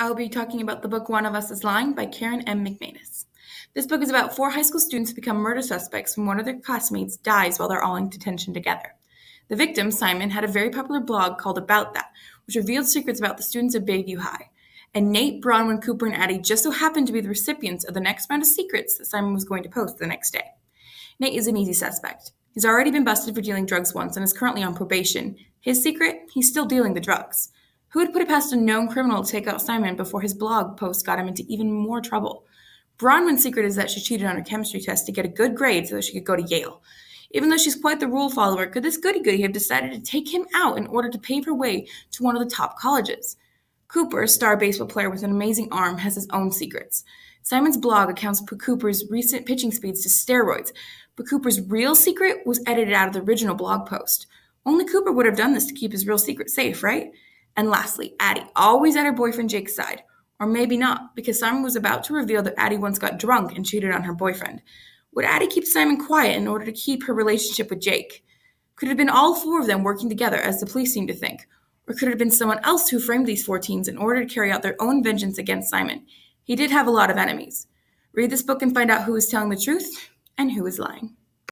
I will be talking about the book One of Us is Lying by Karen M. McManus. This book is about four high school students who become murder suspects when one of their classmates dies while they're all in detention together. The victim, Simon, had a very popular blog called About That, which revealed secrets about the students of Bayview High. And Nate, Bronwyn, Cooper, and Addy just so happened to be the recipients of the next round of secrets that Simon was going to post the next day. Nate is an easy suspect. He's already been busted for dealing drugs once and is currently on probation. His secret? He's still dealing the drugs. Who would put it past a known criminal to take out Simon before his blog post got him into even more trouble? Bronwyn's secret is that she cheated on her chemistry test to get a good grade so that she could go to Yale. Even though she's quite the rule follower, could this goody goody have decided to take him out in order to pave her way to one of the top colleges? Cooper, a star baseball player with an amazing arm, has his own secrets. Simon's blog accounts for Cooper's recent pitching speeds to steroids, but Cooper's real secret was edited out of the original blog post. Only Cooper would have done this to keep his real secret safe, right? And lastly, Addy, always at her boyfriend Jake's side. Or maybe not, because Simon was about to reveal that Addy once got drunk and cheated on her boyfriend. Would Addy keep Simon quiet in order to keep her relationship with Jake? Could it have been all four of them working together, as the police seem to think? Or could it have been someone else who framed these four teens in order to carry out their own vengeance against Simon? He did have a lot of enemies. Read this book and find out who is telling the truth and who is lying.